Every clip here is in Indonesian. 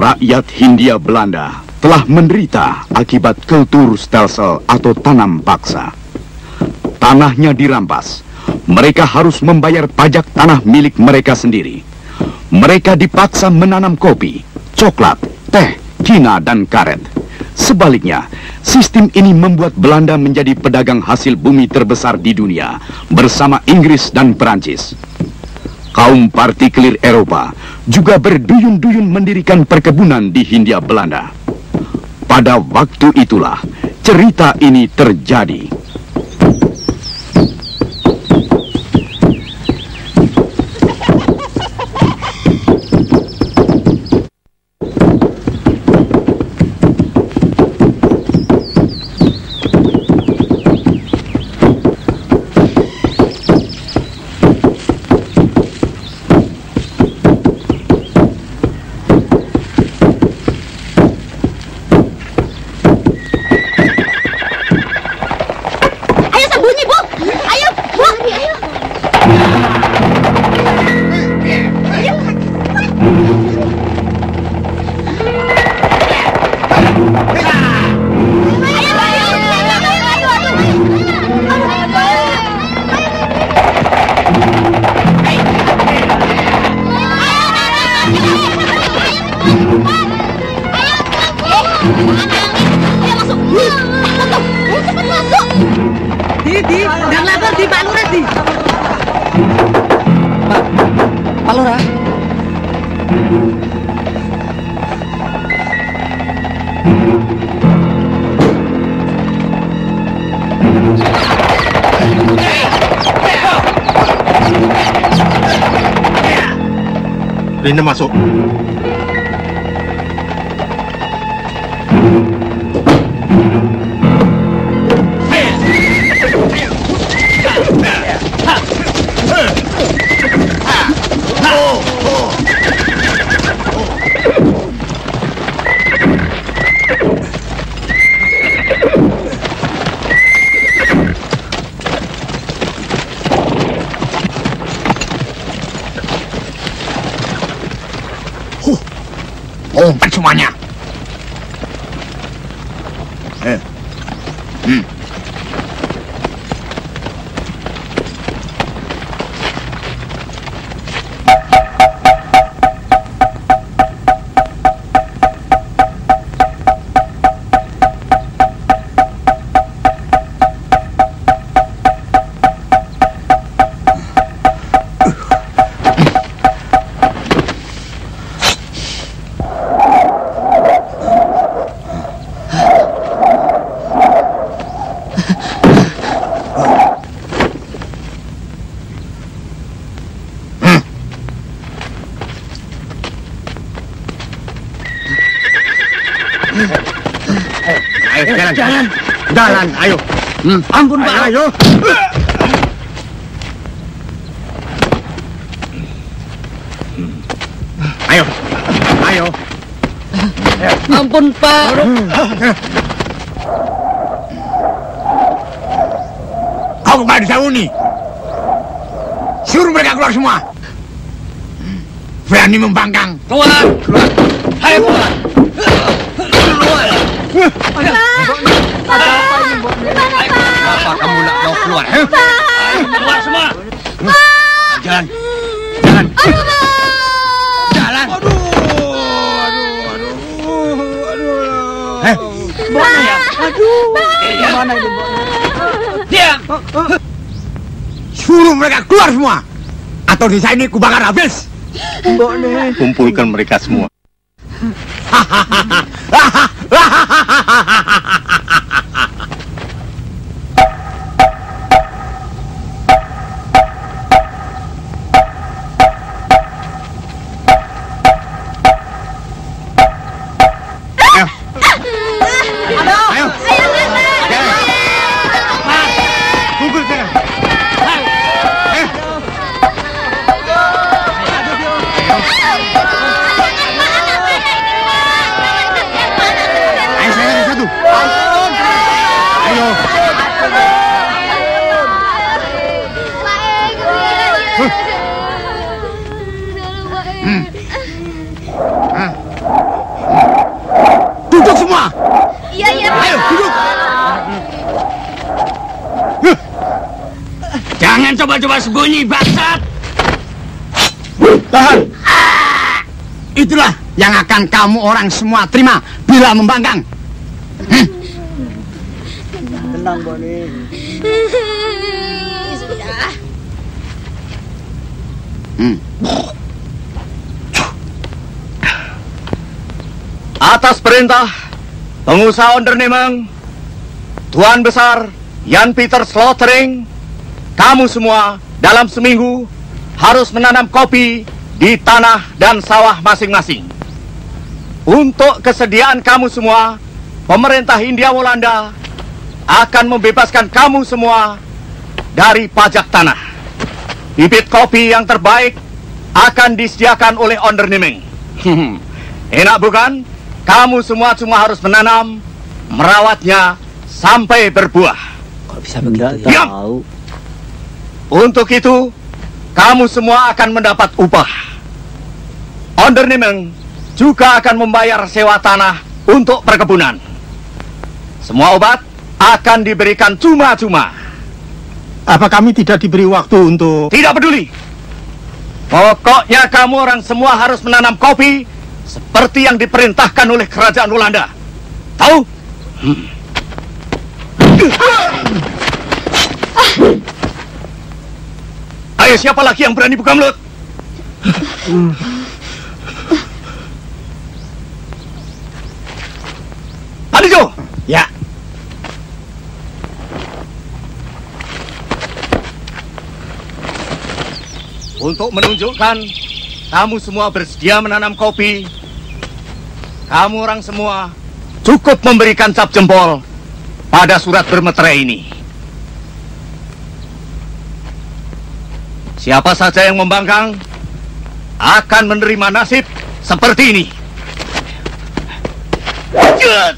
Rakyat Hindia Belanda telah menderita akibat kultur stelsel atau tanam paksa. Tanahnya dirampas. Mereka harus membayar pajak tanah milik mereka sendiri. Mereka dipaksa menanam kopi, coklat, teh, kina, dan karet. Sebaliknya, sistem ini membuat Belanda menjadi pedagang hasil bumi terbesar di dunia bersama Inggris dan Perancis. Kaum partikelir Eropa juga berduyun-duyun mendirikan perkebunan di Hindia Belanda. Pada waktu itulah cerita ini terjadi. Halina, masok. Ayo jalan. Jalan. Jalan, ayo. Hmm, ampun, Pak. Ayo. Ayo. Ayo. Ampun, Pak. Kau kembali di nih. Suruh mereka keluar semua. Berani membangkang. Keluar. Ayo keluar. Kenapa kamu nak keluar? eh? Semua. Jalan. Jalan. Jalan. Eh, Diam. suruh mereka keluar semua. Atau desa ini kubakar habis. Kumpulkan mereka semua. Ayo. Akan kamu orang semua terima bila membangkang. Sudah. Atas perintah pengusaha Ondernemang, Tuan Besar Jan Peter Slaughtering, kamu semua dalam seminggu harus menanam kopi di tanah dan sawah masing-masing. Untuk kesediaan kamu semua, pemerintah Hindia Walanda akan membebaskan kamu semua dari pajak tanah. Bibit kopi yang terbaik akan disediakan oleh Onderneming. Enak bukan? Kamu semua cuma harus menanam, merawatnya sampai berbuah. Kok bisa begitu? Diam! Untuk itu, kamu semua akan mendapat upah. Onderneming juga akan membayar sewa tanah untuk perkebunan. Semua obat akan diberikan cuma-cuma. Apa kami tidak diberi waktu untuk... Tidak peduli. Pokoknya kamu orang semua harus menanam kopi seperti yang diperintahkan oleh kerajaan Walanda. Tahu? Hmm. Ayo siapa lagi yang berani buka mulut? Alijo, Ya. Untuk menunjukkan kamu semua bersedia menanam kopi, kamu orang semua cukup memberikan cap jempol pada surat bermeterai ini. Siapa saja yang membangkang akan menerima nasib seperti ini. Jut!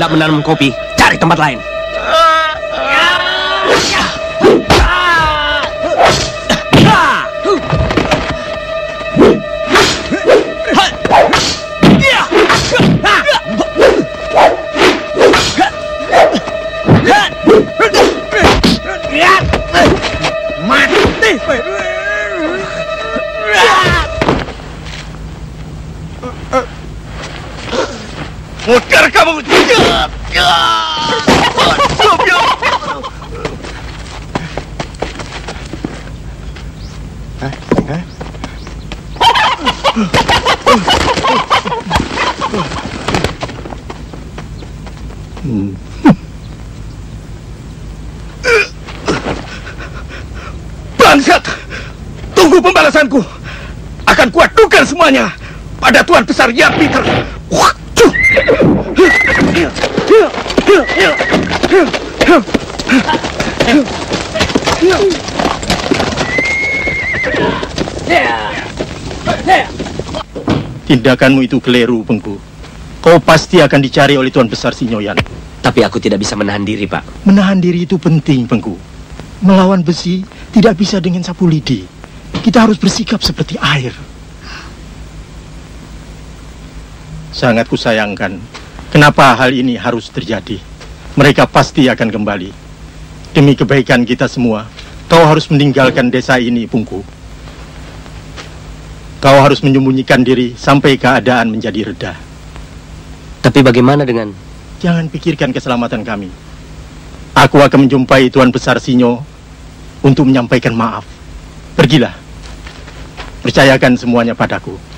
Hendak menanam kopi, cari tempat lain. Tindakanmu itu keliru, Pengku. Kau pasti akan dicari oleh Tuan Besar Sinyoyan. Tapi aku tidak bisa menahan diri, Pak. Menahan diri itu penting, Pengku. Melawan besi tidak bisa dengan sapu lidi. Kita harus bersikap seperti air. Sangat kusayangkan kenapa hal ini harus terjadi. Mereka pasti akan kembali. Demi kebaikan kita semua, kau harus meninggalkan desa ini, Pungku. Kau harus menyembunyikan diri sampai keadaan menjadi reda. Tapi bagaimana dengan... Jangan pikirkan keselamatan kami. Aku akan menjumpai Tuan Besar Sinyo untuk menyampaikan maaf. Pergilah. Percayakan semuanya padaku.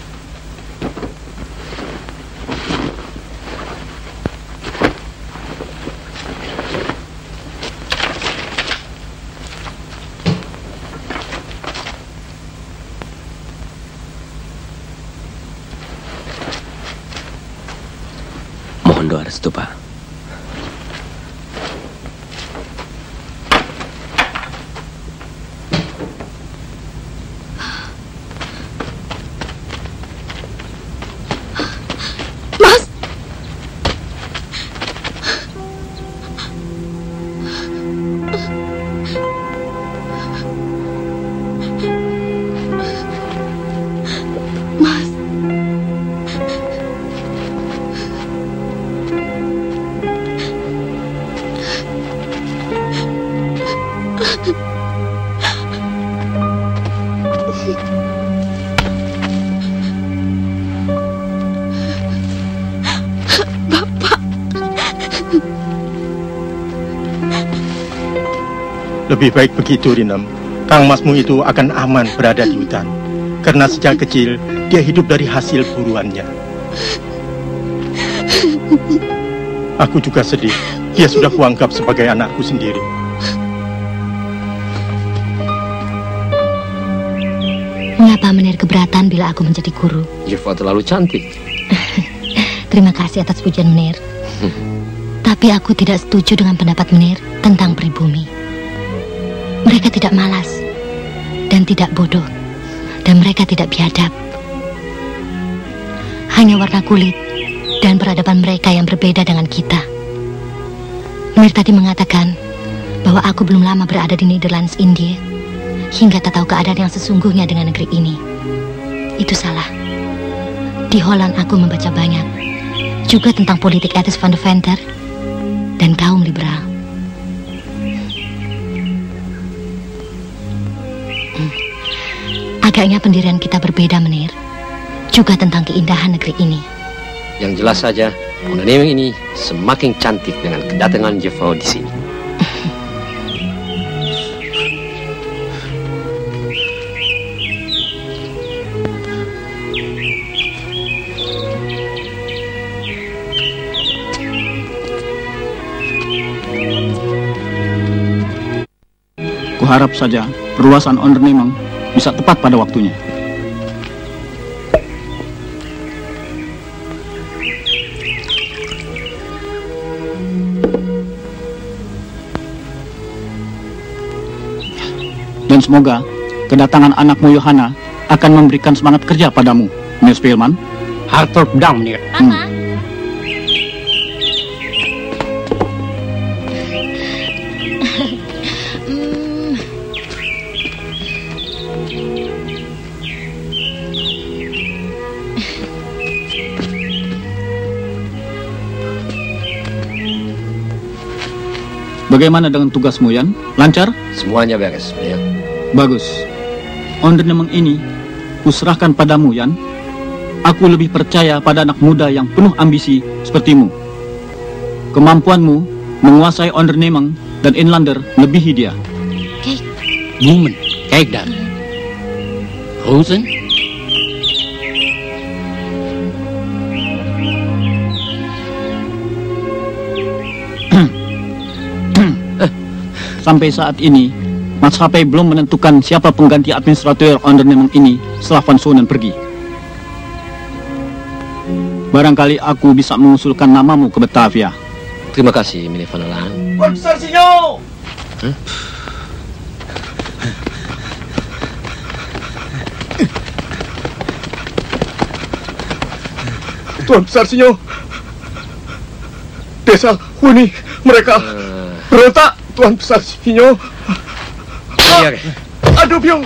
Lebih baik begitu, Rinem. Kang Masmu itu akan aman berada di hutan. Karena sejak kecil, dia hidup dari hasil buruannya. Aku juga sedih. Dia sudah kuanggap sebagai anakku sendiri. Mengapa Menir keberatan bila aku menjadi guru? Jeva terlalu cantik. Terima kasih atas pujian Menir. Tapi aku tidak setuju dengan pendapat Menir tentang pribumi. Mereka tidak malas dan tidak bodoh dan mereka tidak biadab. Hanya warna kulit dan peradaban mereka yang berbeda dengan kita. Menir tadi mengatakan bahwa aku belum lama berada di Netherlands, India, hingga tak tahu keadaan yang sesungguhnya dengan negeri ini. Itu salah. Di Holland aku membaca banyak, juga tentang politik etis van de Venter dan kaum liberal. Agaknya pendirian kita berbeda, Menir. Juga tentang keindahan negeri ini. Yang jelas saja, onderneming ini semakin cantik dengan kedatangan Jeva di sini. Kuharap saja perluasan onderneming bisa tepat pada waktunya. Dan semoga kedatangan anakmu Yohana akan memberikan semangat kerja padamu, Nils Spielman. Hartop Dam, Nir. Apa? Bagaimana dengan tugasmu, Yan? Lancar? Semuanya beres, ya. Bagus. Onderneming ini kuserahkan padamu, Yan. Aku lebih percaya pada anak muda yang penuh ambisi sepertimu. Kemampuanmu menguasai onderneming dan inlander lebihi dia. Bloemen, kijk daar. Rozen? Sampai saat ini, Maskapai belum menentukan siapa pengganti administrator Onderneming ini setelah Van Sonen pergi. Barangkali aku bisa mengusulkan namamu ke Batavia. Terima kasih, Mini Van. Tuan Besar Sinyo! Tuan Besar Sinyo. Desa Huni, mereka berontak, Tuan Besar Sinyo. Biar. Aduh, Biong.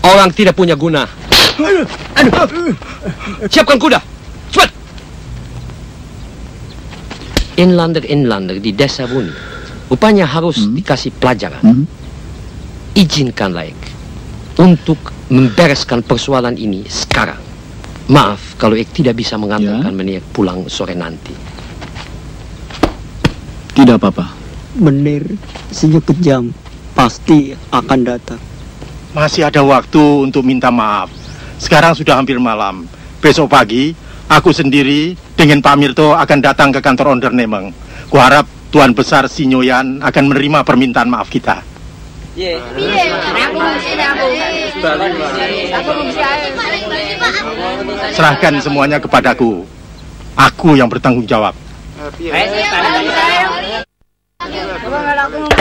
Orang tidak punya guna. Siapkan kuda. Cepat. Inlander-inlander di desa Buni rupanya harus dikasih pelajaran. Hmm? Izinkan Laik untuk membereskan persoalan ini sekarang. Maaf kalau ik tidak bisa mengantarkan Meniak pulang sore nanti. Tidak apa-apa. Menir, sinyo kejam. Pasti akan datang. Masih ada waktu untuk minta maaf. Sekarang sudah hampir malam. Besok pagi, aku sendiri dengan Pak Mirto akan datang ke kantor Ondernemeng. Kuharap Tuan Besar Sinyoyan akan menerima permintaan maaf kita. Serahkan semuanya kepadaku. Aku yang bertanggung jawab.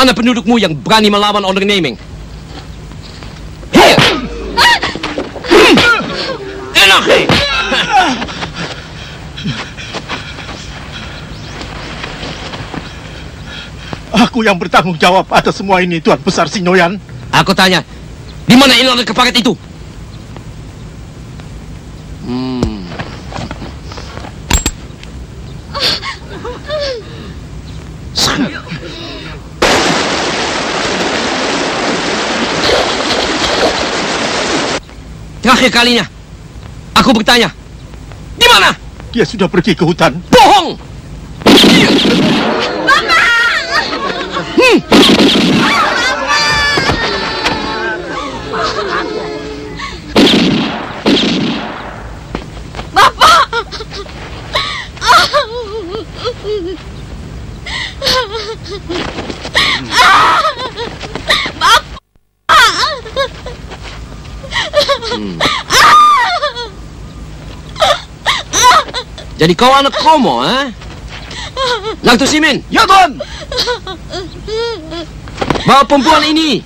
Mana pendudukmu yang berani melawan! Hmm. Enak, hé! Aku yang bertanggung jawab atas semua ini, Tuan Besar Sinyoyan. Aku tanya, di mana inlander keparet itu? Terakhir kalinya, aku bertanya, di mana? Dia sudah pergi ke hutan. Bohong! Jadi kau anak Kromo, eh? Langtu Simin, Ya, Tuan! bawa perempuan ini.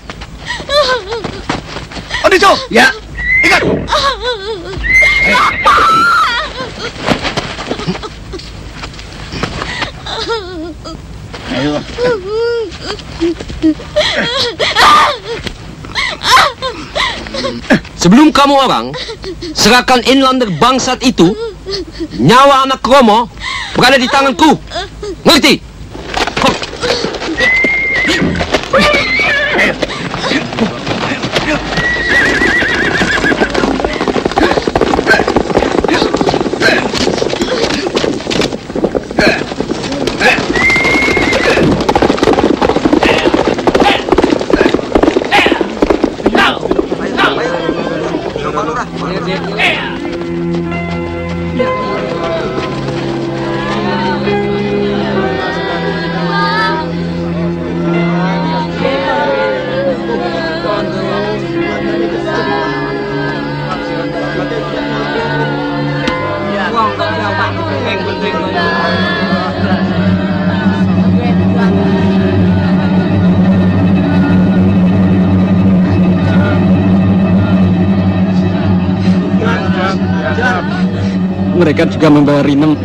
Onicho! Ya! Ikat! Ayo. Sebelum kamu orang, serahkan inlander bangsat itu, nyawa anak Kromo berada di tanganku. Ngerti? Juga membawa Rinem.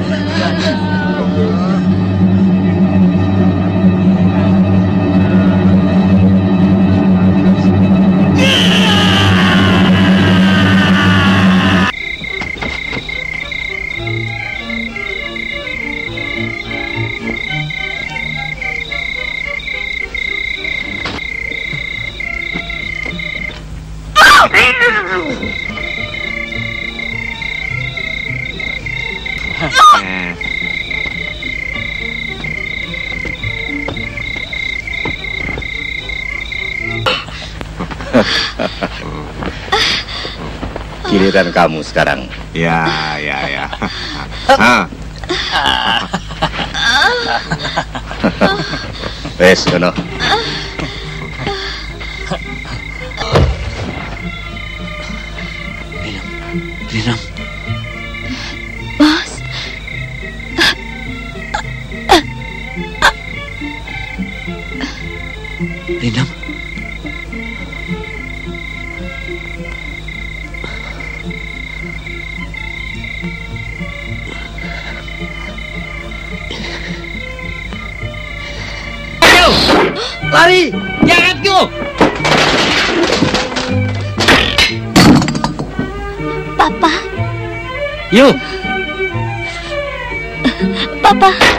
Giliran kamu sekarang. Ya, ya, ya. Ah, Wes, Dono. Papa.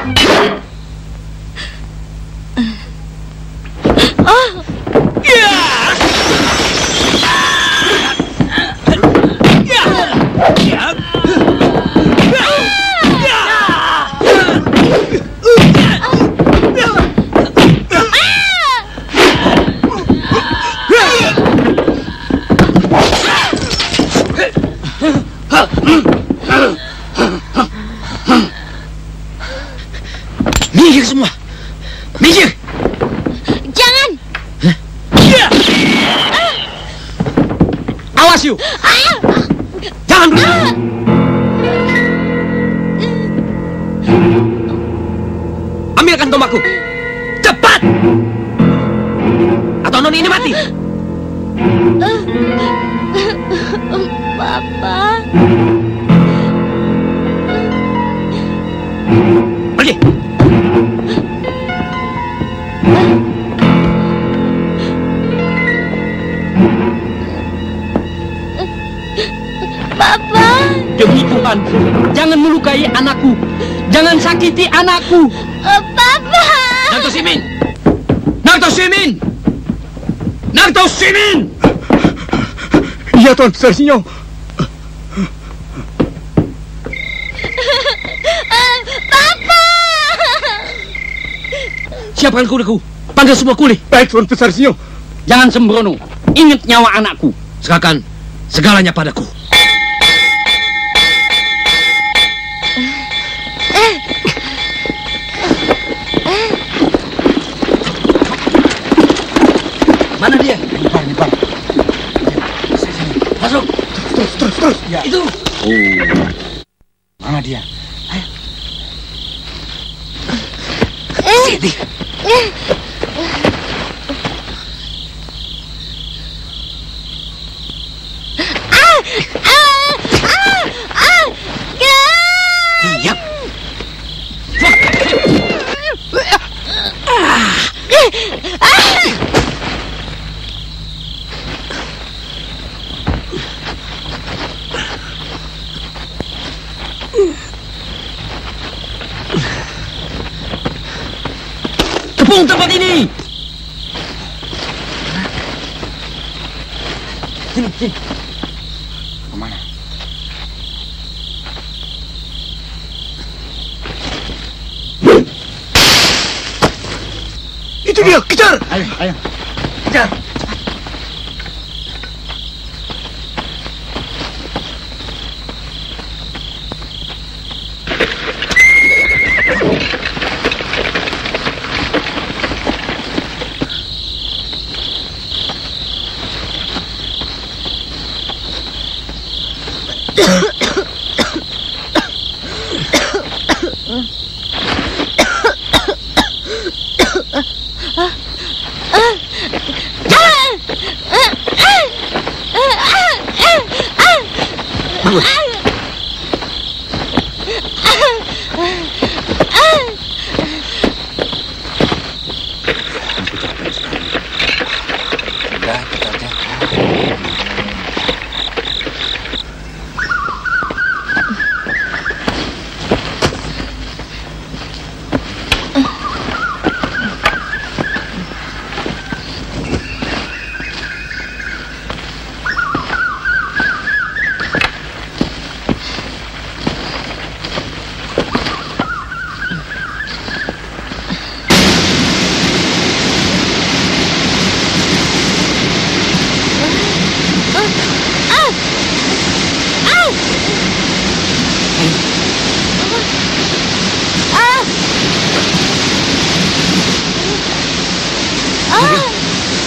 Melukai anakku. Jangan sakiti anakku. Eh, Papa. Naruto Shimin! Naruto Shimin! Naruto Shimin! Iya, Tuan Sersinyo. Papa. Siapkan kudaku. Panggil semua kuli. Baik, Tuan Sersinyo. Jangan sembrono. Ingat nyawa anakku. Serahkan segalanya padaku. Terus, terus. Itu. Mana dia? Sini. Diam. Yeah.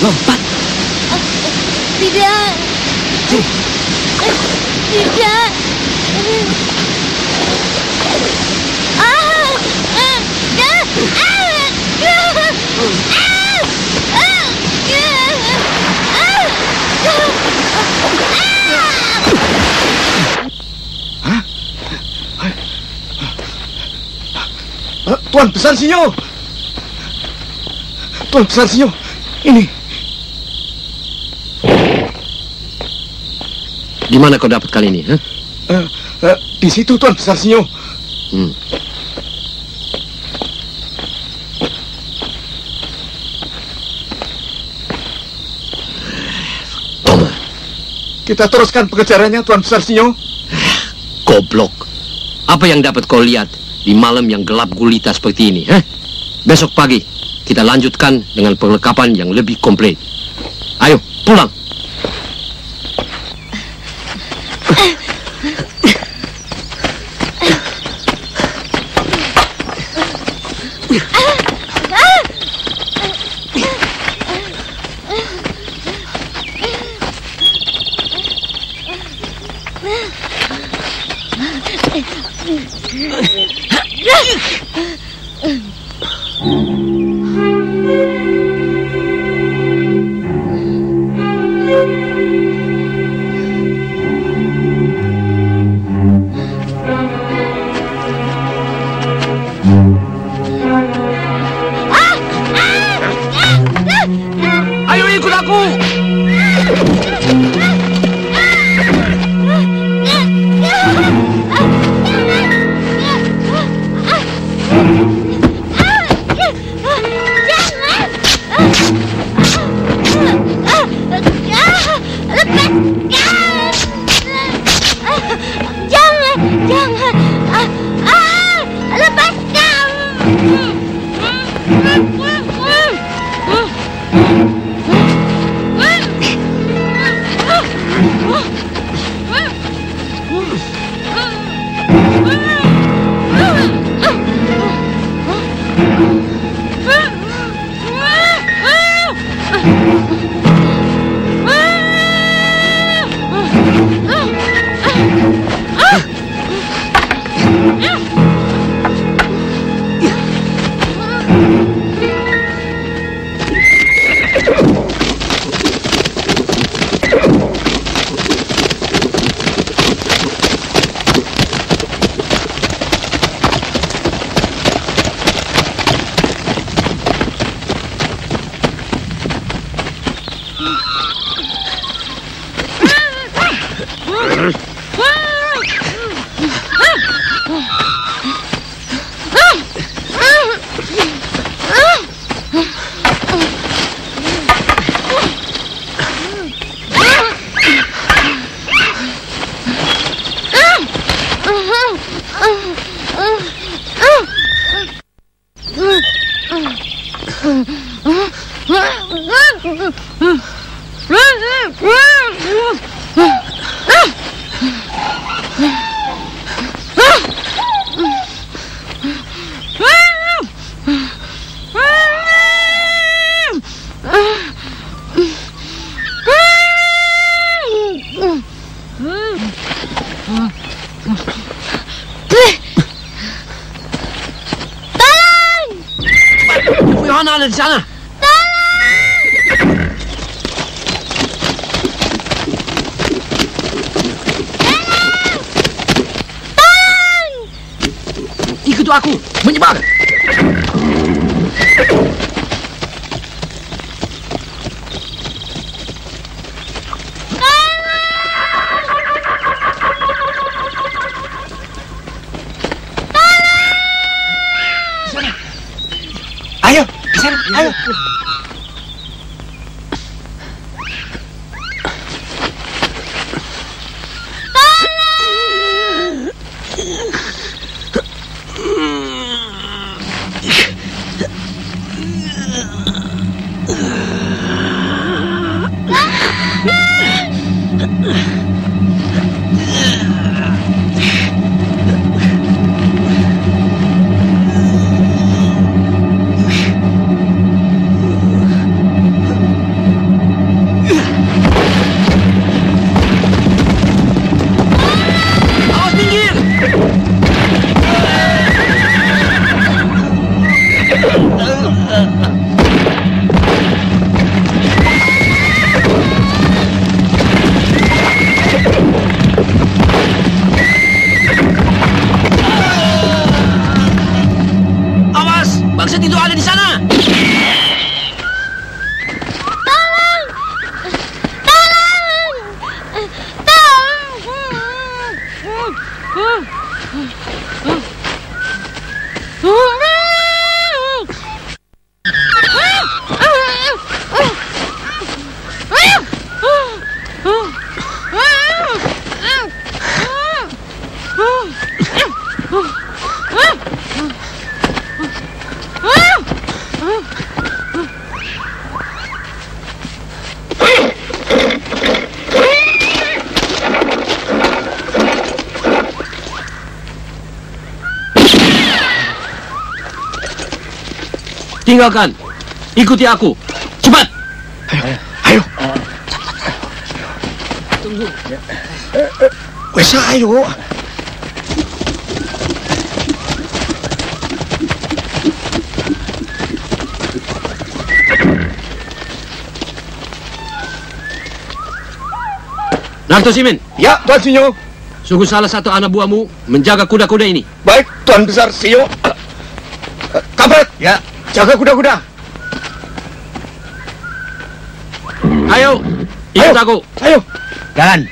Lompat. Tidak. Tidak. Eh, Tuan Besar Sinyo! Tuan Besar Sinyo, ini. Di mana kau dapat kali ini? Hah? eh, eh, di situ Tuan Besar Sinyo. Hmm. Toma, Kita teruskan pengejarannya Tuan Besar Sinyo. goblok. Apa yang dapat kau lihat di malam yang gelap gulita seperti ini? Hah? Besok pagi kita lanjutkan dengan perlengkapan yang lebih komplit. Ayo, pulang. Ah! Ikut aku, menyebar. Tinggalkan. Ikuti aku. Cepat. Ayo. Wes ayo. Narto Simen, Ya, Tuan Sinyo. sungguh salah satu anak buahmu menjaga kuda-kuda ini. Baik, Tuan Besar Sinyo. Kampret. Ya. Jaga kuda-kuda. Ayo, ikut aku. Ayo. Jalan.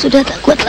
Sudah tak kuat